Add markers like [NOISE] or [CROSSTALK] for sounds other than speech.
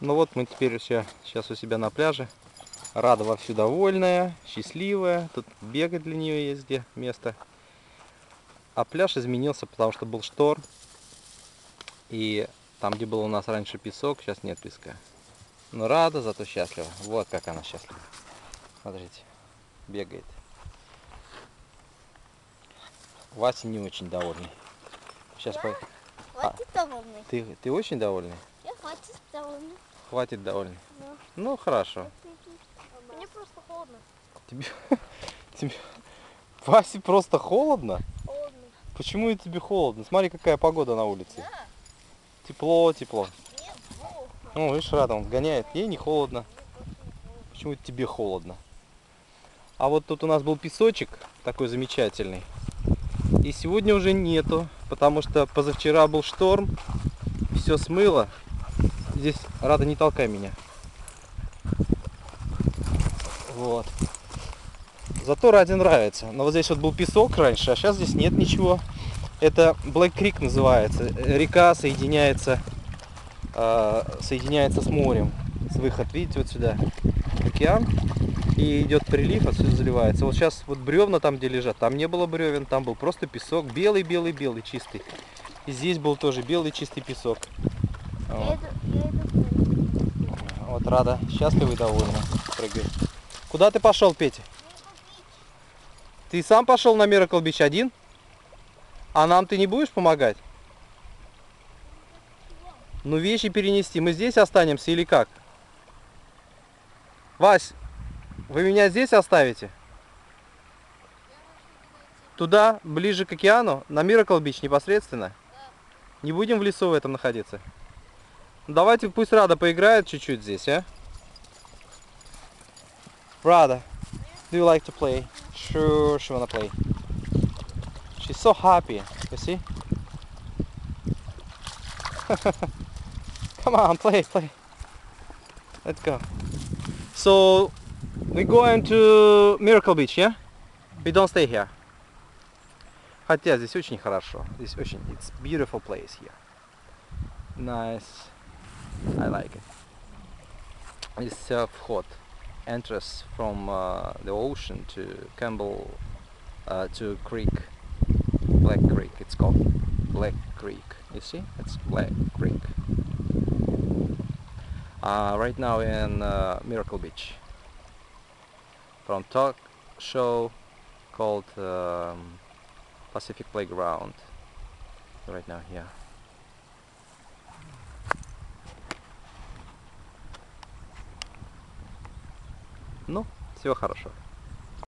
Ну вот мы теперь все сейчас у себя на пляже. Рада вовсю довольная, счастливая. Тут бегать для нее есть где место. А пляж изменился, потому что был шторм. И там, где был у нас раньше песок, сейчас нет песка. Но рада, зато счастлива. Вот как она счастлива. Смотрите, бегает. Вася не очень довольный. Сейчас по... Хватит довольный. ты, ты очень довольный? Хватит довольный. Хватит довольный. Да. Ну хорошо. Мне просто холодно. Тебе, [LAUGHS] тебе... Васе просто холодно? Холодно. Почему это тебе холодно? Смотри, какая погода на улице. Тепло, тепло. Мне плохо. Ну, видишь, рада, он гоняет. Ей не холодно. Почему тебе холодно? А вот тут у нас был песочек такой замечательный. И сегодня уже нету, потому что позавчера был шторм. Все смыло. Здесь, Рада, не толкай меня. Вот. Зато Раде нравится. Но вот здесь вот был песок раньше, а сейчас здесь нет ничего. Это Black Creek называется. Река соединяется, э, соединяется с морем. С выход, видите, вот сюда океан. И идет прилив, отсюда заливается. Вот сейчас вот бревна там, где лежат, там не было бревен, там был просто песок. Белый, белый, белый, чистый. И здесь был тоже белый, чистый песок. Вот. Вот Рада счастлива и довольна. Прыгает. Куда ты пошел, Петя? Ты сам пошел на Miracle Beach один? А нам ты не будешь помогать? Ну вещи перенести. Мы здесь останемся или как? Вась, вы меня здесь оставите? Туда, ближе к океану, на Miracle Beach непосредственно? Не будем в лесу в этом находиться? Ну, Давайте пусть Рада поиграет чуть-чуть здесь, а? Rada, do you like to play? Sure, she wanna play. She's so happy, you see? Come on, play, play. Let's go. So, we're going to Miracle Beach, yeah? We don't stay here. Хотя здесь очень хорошо. Здесь очень... It's beautiful place here. Nice. I like it. It's self hot entrance from uh, the ocean to Campbell uh, to Creek, Black Creek. It's called Black Creek. You see, it's Black Creek. Uh, right now in uh, Miracle Beach. From talk show called um, Pacific Playground. Right now here. Ну, всего хорошего.